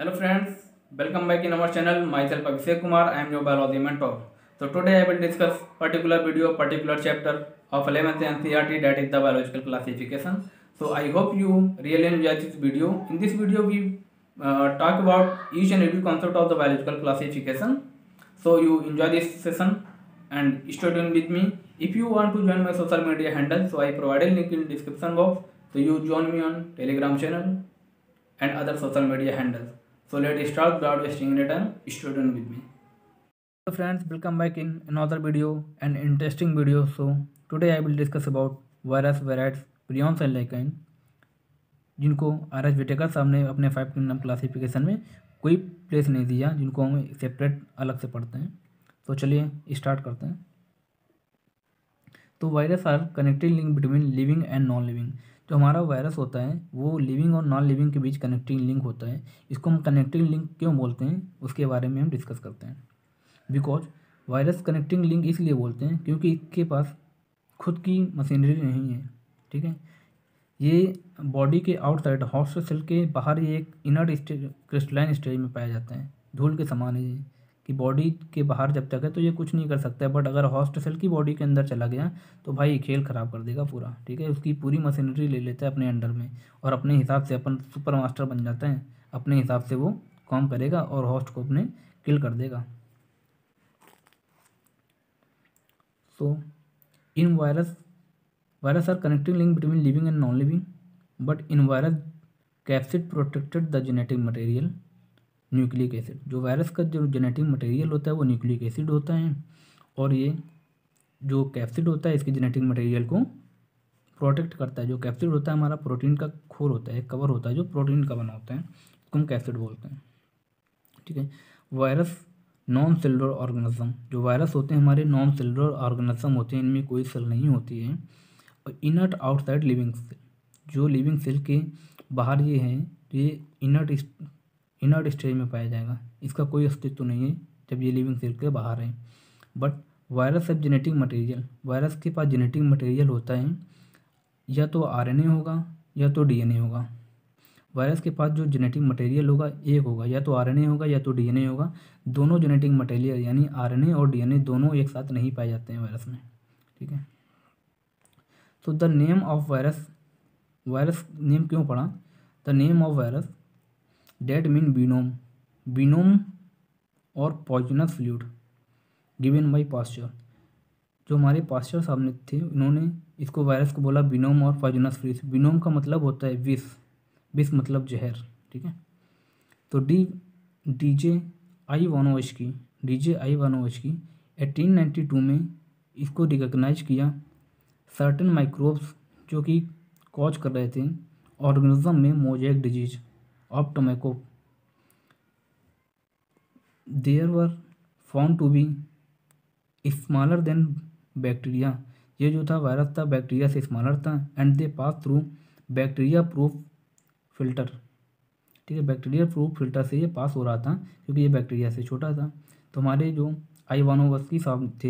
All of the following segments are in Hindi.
Hello friends, welcome back in our channel. Myself Abhishek Kumar, I am your biology mentor. So today I will discuss particular video, particular chapter of 11th NCERT, that is the biological classification. So I hope you really enjoy this video. In this video we uh, talk about each and every concept of the biological classification. So you enjoy this session and stay tuned with me. If you want to join my social media handle, so I provided link in description box. So you join me on Telegram channel and other social media handles. So let's start without wasting any time. Stay with me. so friends, welcome back in another video, an interesting video. So today I will discuss about virus viroids prion cell lichen जिनको आर एच वेटेकर साहब ने अपने फाइव किंगडम क्लासिफिकेशन में कोई प्लेस नहीं दिया जिनको हम सेपरेट अलग से पढ़ते हैं तो चलिए स्टार्ट करते हैं तो virus are connected link between living and non living जो हमारा वायरस होता है वो लिविंग और नॉन लिविंग के बीच कनेक्टिंग लिंक होता है इसको हम कनेक्टिंग लिंक क्यों बोलते हैं उसके बारे में हम डिस्कस करते हैं बिकॉज वायरस कनेक्टिंग लिंक इसलिए बोलते हैं क्योंकि इसके पास खुद की मशीनरी नहीं है ठीक है ये बॉडी के आउटसाइड हॉस्ट सेल के बाहर ये एक इनर स्टेज क्रिस्टलाइन स्टेज में पाया जाता है धूल के समान है ये कि बॉडी के बाहर जब तक है तो ये कुछ नहीं कर सकता है बट अगर हॉस्ट सेल की बॉडी के अंदर चला गया तो भाई ये खेल ख़राब कर देगा पूरा ठीक है उसकी पूरी मशीनरी ले लेता है अपने अंडर में और अपने हिसाब से अपन सुपर मास्टर बन जाते हैं अपने हिसाब से वो काम करेगा और हॉस्ट को अपने किल कर देगा so in virus virus are connecting link between living and non living but in virus capsid protected the genetic material nucleic acid जो वायरस का जो जेनेटिक मटेरियल होता है वो न्यूक्लिक एसिड होता है और ये जो कैप्सिड होता है इसके जेनेटिक मटेरियल को प्रोटेक्ट करता है जो कैप्सिड होता है हमारा प्रोटीन का खोर होता है कवर होता है जो प्रोटीन का बना होता है इसको हम कैप्सिड बोलते हैं ठीक है वायरस नॉन सेलुलर ऑर्गेनिज्म जो वायरस होते हैं हमारे नॉन सेलुलर ऑर्गेनिज्म होते हैं इनमें कोई सेल नहीं होती है और इनर्ट आउटसाइड लिविंग सेल जो लिविंग सेल के बाहर ये हैं ये इनर्ट इनर्ट स्टेज में पाया जाएगा इसका कोई अस्तित्व नहीं है जब ये लिविंग सेल के बाहर है बट वायरस अब जेनेटिक मटेरियल वायरस के पास जेनेटिक मटेरियल होता है या तो आर होगा या तो डी होगा वायरस के पास जो जेनेटिक मटेरियल होगा एक होगा या तो आर होगा या तो डी होगा दोनों जेनेटिक मटेरियल यानी आर और डी दोनों एक साथ नहीं पाए जाते हैं वायरस में ठीक है तो the name of virus virus name क्यों पड़ा the name of virus that mean venom venom और poisonous fluid given by Pasteur जो हमारे पास्चर सामने थे उन्होंने इसको वायरस को बोला बिनोम और पॉइजनस फ्लूड बिनोम का मतलब होता है विस विस मतलब जहर ठीक है तो डी डी जे आई वानोवश की डी जे आई वानोवश की एटीन नाइन्टी टू में इसको रिकगनाइज किया सर्टन माइक्रोब्स जो कि कॉज कर रहे थे ऑर्गेनिज्म में मोजैक डिजीज of tobacco तो there were found to be smaller than bacteria ये जो था वायरस था बैक्टीरिया से स्मॉलर था and they pass through bacteria proof filter ठीक है बैक्टीरिया प्रूफ फिल्टर से ये पास हो रहा था क्योंकि ये बैक्टीरिया से छोटा था तो हमारे जो आई आईवानोवस्की साहब थे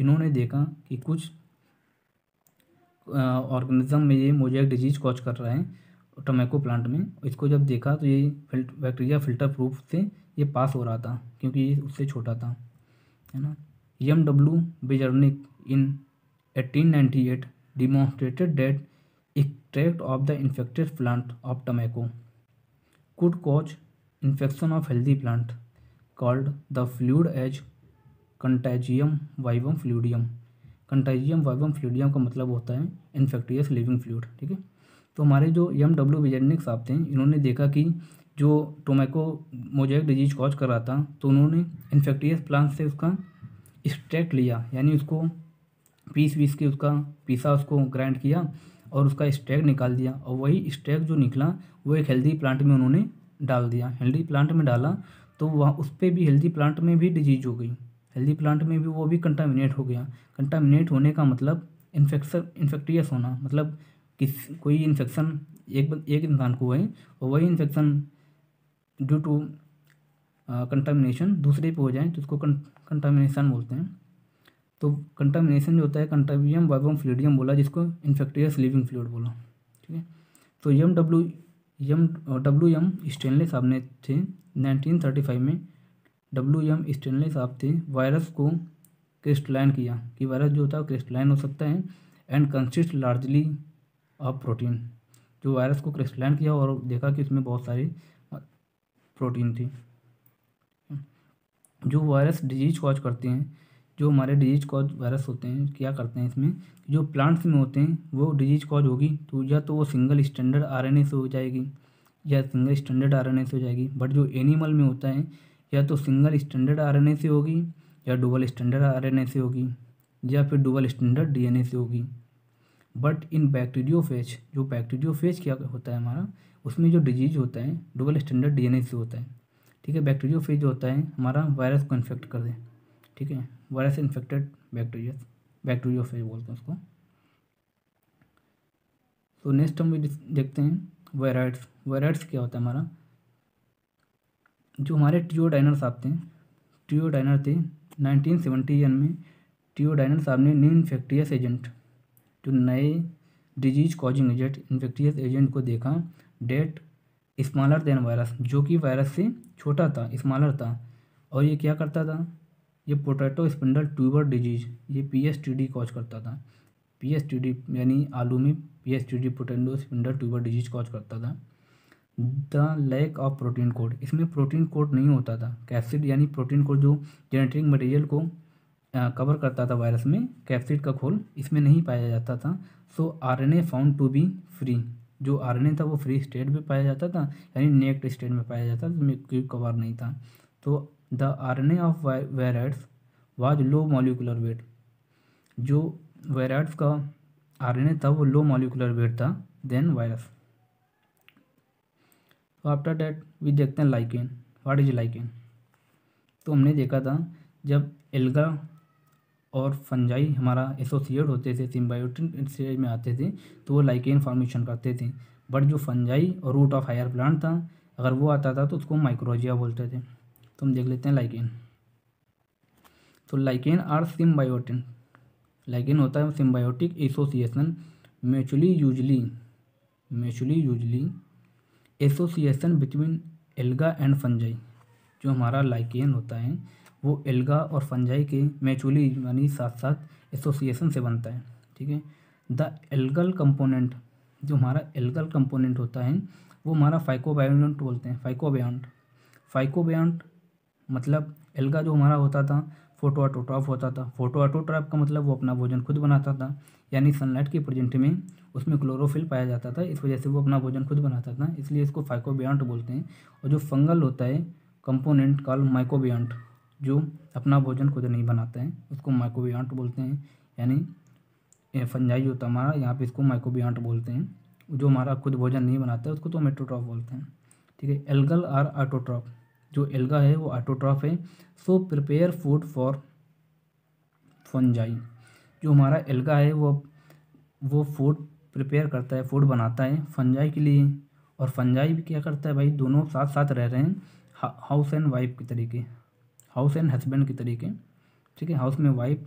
इन्होंने देखा कि कुछ ऑर्गेनिज्म में ये मोजैक डिजीज कॉज कर रहे हैं टोमैको प्लांट में इसको जब देखा तो ये फिल्ट बैक्टीरिया फिल्टर प्रूफ से ये पास हो रहा था क्योंकि ये उससे छोटा था है ना M W Beijerinck in eighteen eight demonstrated that extract of the infected plant of tobacco could cause infection of healthy plant called the fluid as contagium vivum fluidum contagium vivum fluidum का मतलब होता है इन्फेक्टियस लिविंग फ्लूड ठीक है तो हमारे जो एम डब्ल्यू विजेनिक साहब थे इन्होंने देखा कि जो टोमेको मोजेक डिजीज कॉज कर रहा था तो उन्होंने इन्फेक्टियस प्लांट से उसका एक्सट्रैक्ट लिया यानी उसको पीस पीस के उसका पीसा उसको ग्राइंड किया और उसका स्ट्रैक निकाल दिया और वही स्ट्रैक जो निकला वो एक हेल्दी प्लांट में उन्होंने डाल दिया हेल्दी प्लांट में डाला तो वहाँ उस पर भी हेल्दी प्लांट में भी डिजीज हो गई हेल्दी प्लांट में भी वो भी कंटामिनेट हो गया कंटामिनेट होने का मतलब इन्फेक्शन इन्फेक्टियस होना मतलब किस कोई इन्फेक्शन एक एक इंसान को है और वही इन्फेक्शन ड्यू टू कंटामिनेशन दूसरे पे हो जाए तो उसको कंटामिनेशन बोलते हैं तो कंटामिनेशन जो होता है कंटाबियम वाइबम फ्लूडियम बोला जिसको इन्फेक्टेरियस लिविंग फ्लूड बोला ठीक है तो M W M W M Stanley साहब ने थे 1935 में डब्ल्यू एम स्टेनले साहब थे वायरस को क्रिस्टलाइन किया कि वायरस जो होता है क्रिस्टलाइन हो सकता है and consist largely of protein जो वायरस को क्रिस्टलाइन किया और देखा कि उसमें बहुत सारी प्रोटीन थी जो वायरस डिजीज कॉज करते हैं जो हमारे डिजीज कॉज वायरस होते हैं क्या करते हैं इसमें जो प्लांट्स में होते हैं वो डिजीज कॉज होगी तो या तो वो सिंगल स्टैंडर्ड आरएनए से हो जाएगी या सिंगल स्टैंडर्ड आरएनए से हो जाएगी बट जो एनिमल में होता है या तो सिंगल स्टैंडर्ड आरएनए से होगी या डुबल स्टैंडर्ड आरएनए से होगी या फिर डुबल स्टैंडर्ड डीएनए से होगी बट इन बैक्टीरियो फेज जो बैक्टीरियो फेज क्या होता है हमारा उसमें जो डिजीज होता है डबल स्टैंडर्ड डी से होता है ठीक है बैक्टीरियो जो होता है हमारा वायरस को इन्फेक्ट कर दे ठीक है वायरस इन्फेक्टेड बैक्टीरिया फेज बोलते हैं उसको तो नेक्स्ट हम देखते हैं वायराइड्स वायराइड्स क्या होता है हमारा जो हमारे टीओ टियोडाइनर साहब थे डाइनर थे नाइनटीन में में डाइनर साहब ने न्यू इन्फेक्टियस एजेंट जो नए disease causing agent infectious agent को देखा डेट स्मॉलर देन वायरस जो कि वायरस से छोटा था स्मॉलर था और ये क्या करता था ये पोटैटो स्पिंडल ट्यूबर डिजीज ये पीएसटीडी कॉज करता था पीएसटीडी यानी आलू में PSTD potato spindle tuber disease cause करता था the lack of protein coat इसमें प्रोटीन कोड नहीं होता था कैसिड यानी प्रोटीन कोड जो जेनेटिक मटेरियल को कवर करता था वायरस में कैप्सिड का खोल इसमें नहीं पाया जाता था so R N A found to be free जो आर एन ए था वो फ्री स्टेट में पाया जाता था यानी नेक्ट स्टेट में पाया जाता था जिसमें कवर नहीं था तो the R N A of viroids was low molecular weight जो वायराइड्स का आर एन ए था वो लो मॉलिकुलर वेट था देन वायरस तो आफ्टर डैट वी देखते हैं लाइकेन वाट इज लाइकेन तो हमने देखा था जब एल्गा और फंजाई हमारा एसोसिएट होते थे सिम्बायोटिन स्टेज में आते थे तो वो लाइकेन फॉर्मेशन करते थे बट जो फंजाई और रूट ऑफ हायर प्लांट था अगर वो आता था तो उसको माइक्रोजिया बोलते थे तो हम देख लेते हैं लाइकेन तो लाइकेन आर सिम्बायोटिन लाइकेन होता है symbiotic association mutually usually mutually usually association between alga and fungi जो हमारा लाइकेन होता है वो एल्गा और फंजाई के मैचुली यानी साथ साथ एसोसिएशन से बनता है ठीक है द एल्गल कंपोनेंट जो हमारा एल्गल कंपोनेंट होता है वो हमारा फाइकोबायोंट बोलते हैं फाइकोबायोंट फाइकोबायोंट मतलब एल्गा जो हमारा होता था फोटोआटोट्रॉफ होता था फोटोआटोट्रॉफ का मतलब वो अपना भोजन खुद बनाता था यानी सनलाइट की प्रजेंट में उसमें क्लोरोफिल पाया जाता था इस वजह से वो अपना भोजन खुद बनाता था इसलिए इसको फाइकोबियांट बोलते हैं और जो फंगल होता है कंपोनेंट कॉल माइकोबियांट जो अपना भोजन खुद नहीं बनाते हैं उसको माइक्रोबियांट बोलते हैं यानी फंजाई जो होता है हमारा यहाँ पे इसको माइक्रोबियांट बोलते हैं जो हमारा खुद भोजन नहीं बनाता है उसको तो मेट्रोट्रॉफ बोलते हैं ठीक है एल्गल आर आटोट्रॉफ जो एल्गा है वो आटोट्रॉफ है so prepare food for fungi जो हमारा एल्गा है वो वो फूड प्रिपेयर करता है फूड बनाता है फंजाई के लिए और फंजाई भी क्या करता है भाई दोनों साथ साथ रह रहे हैं हाउस एंड वाइफ के तरीके हाउस एंड हस्बैंड के तरीके ठीक है हाउस में वाइफ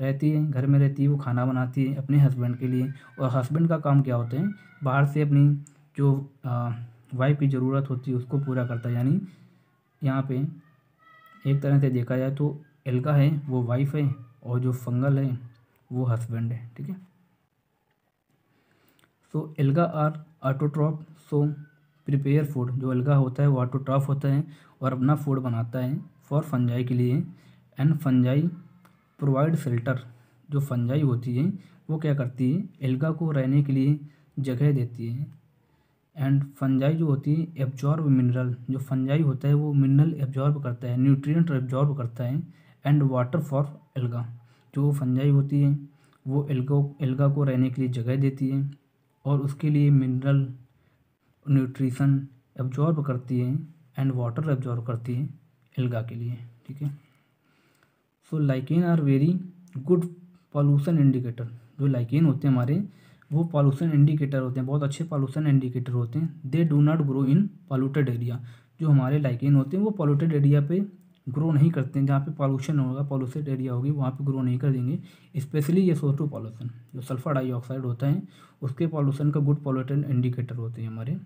रहती है घर में रहती है वो खाना बनाती है अपने हस्बैंड के लिए और हस्बैंड का काम क्या होता है बाहर से अपनी जो वाइफ की ज़रूरत होती है उसको पूरा करता है यानी यहाँ पे एक तरह से देखा जाए तो एल्का है वो वाइफ है और जो फंगल है वो हस्बैंड है ठीक है सो तो alga are autotroph so prepare food जो एल्का होता है वो ऑटोट्रॉप होता है और अपना फूड बनाता है फॉर फंजाई के लिए एंड फंजाई प्रोवाइड फिल्टर जो फंजाई होती है वो क्या करती है एल्गा को रहने के लिए जगह देती है एंड फंजाई जो होती है एब्जॉर्ब मिनरल जो फंजाई होता है वो मिनरल एब्जॉर्ब करता है न्यूट्रिएंट एब्जॉर्ब करता है एंड वाटर फॉर एल्गा जो फंजाई होती है वो एल्गो एल्गा को रहने के लिए जगह देती है और उसके लिए मिनरल न्यूट्रिशन एब्जॉर्ब करती है एंड वाटर एब्जॉर्ब करती है एल्गा के लिए ठीक है so lichen are very good pollution indicator जो लाइकेन होते हैं हमारे वो पॉल्यूशन इंडिकेटर होते हैं बहुत अच्छे पॉल्यूशन इंडिकेटर होते हैं they do not grow in polluted area जो हमारे लाइकेन होते हैं वो पॉल्यूटेड एरिया पे ग्रो नहीं करते हैं जहाँ पे पॉल्यूशन होगा पॉल्यूटेड एरिया होगी वहाँ पे ग्रो नहीं कर देंगे स्पेशली ये सोटू पॉल्यूशन जो सल्फर डाइऑक्साइड होता है उसके पॉल्यूशन का गुड पॉल्यूटेड इंडिकेटर होते हैं हमारे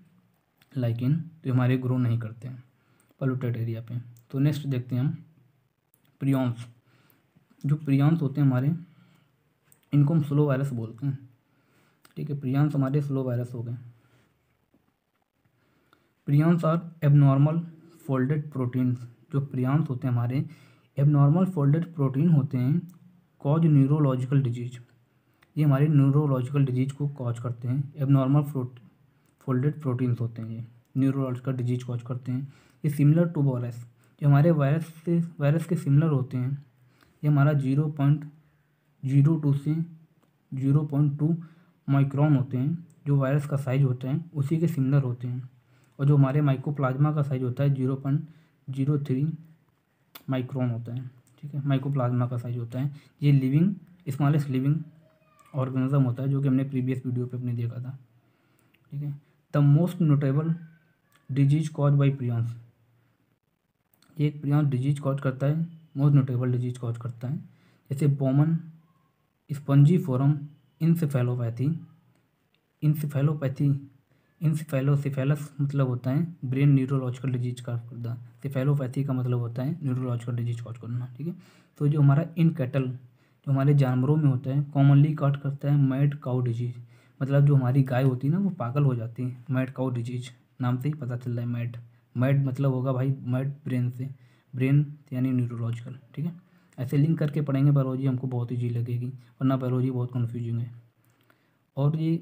लाइकिन तो हमारे ग्रो नहीं करते हैं पॉल्यूटेड एरिया पर तो नेक्स्ट देखते हैं हम प्रियॉन्स जो प्रियॉन्स होते हैं हमारे इनको हम स्लो वायरस बोलते हैं ठीक है प्रियॉन्स हमारे स्लो वायरस हो गए prions are abnormal folded proteins जो प्रियॉन्स होते हैं हमारे एबनॉर्मल फोल्डेड प्रोटीन होते हैं कॉज न्यूरोलॉजिकल डिजीज ये हमारे न्यूरोलॉजिकल डिजीज को कॉज करते हैं एबनॉर्मल फोल्डेड प्रोटीन्स होते हैं ये न्यूरोलॉजिकल डिजीज कॉज करते हैं ये सिमिलर टू वायरस जो हमारे वायरस से वायरस के सिमिलर होते हैं ये हमारा जीरो पॉइंट जीरो टू से जीरो पॉइंट टू माइक्रॉन होते हैं जो वायरस का साइज होता है उसी के सिमिलर होते हैं और जो हमारे माइकोप्लाज्मा का साइज होता है zero point zero three micron होता है ठीक है माइकोप्लाज्मा का साइज होता है ये लिविंग स्मॉलेस्ट लिविंग ऑर्गेनिज्म होता है जो कि हमने प्रीवियस वीडियो पर अपने देखा था ठीक है the most notable disease cause by prions ये यहाँ डिजीज कॉज करता है मोस्ट नोटेबल डिजीज कॉज करता है जैसे bovine spongy form encephalopathy encephalopathy इंसफेलोसिफेलस मतलब होता है ब्रेन न्यूरोलॉजिकल डिजीज का करना सिफेलोपैथी का मतलब होता है न्यूरोलॉजिकल डिजीज कॉज करना ठीक है तो जो हमारा इन कैटल जो हमारे जानवरों में होता है कॉमनली कॉट करता है मैट काउ डिजीज मतलब जो हमारी गाय होती है ना वो पागल हो जाती है मैट काउ डिजीज नाम से ही पता चल रहा है मैट मैड मतलब होगा भाई मैड ब्रेन से ब्रेन यानी न्यूरोलॉजिकल ठीक है ऐसे लिंक करके पढ़ेंगे बायोलॉजी हमको बहुत ईजी लगेगी वरना बायोलॉजी बहुत कन्फ्यूजिंग है और ये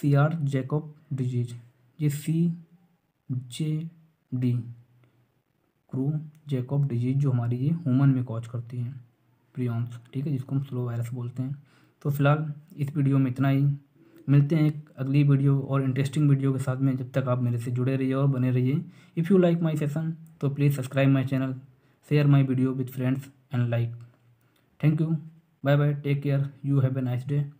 सी आर जैकब डिजीज ये सी जे डी क्रू जैकब डिजीज जो हमारी ये ह्यूमन में कॉज करती है प्रियॉन्स ठीक है जिसको हम स्लो वायरस बोलते हैं तो फिलहाल इस वीडियो में इतना ही मिलते हैं एक अगली वीडियो और इंटरेस्टिंग वीडियो के साथ में जब तक आप मेरे से जुड़े रहिए और बने रहिए if you like my session तो please subscribe my channel share my video with friends and like thank you bye bye take care you have a nice day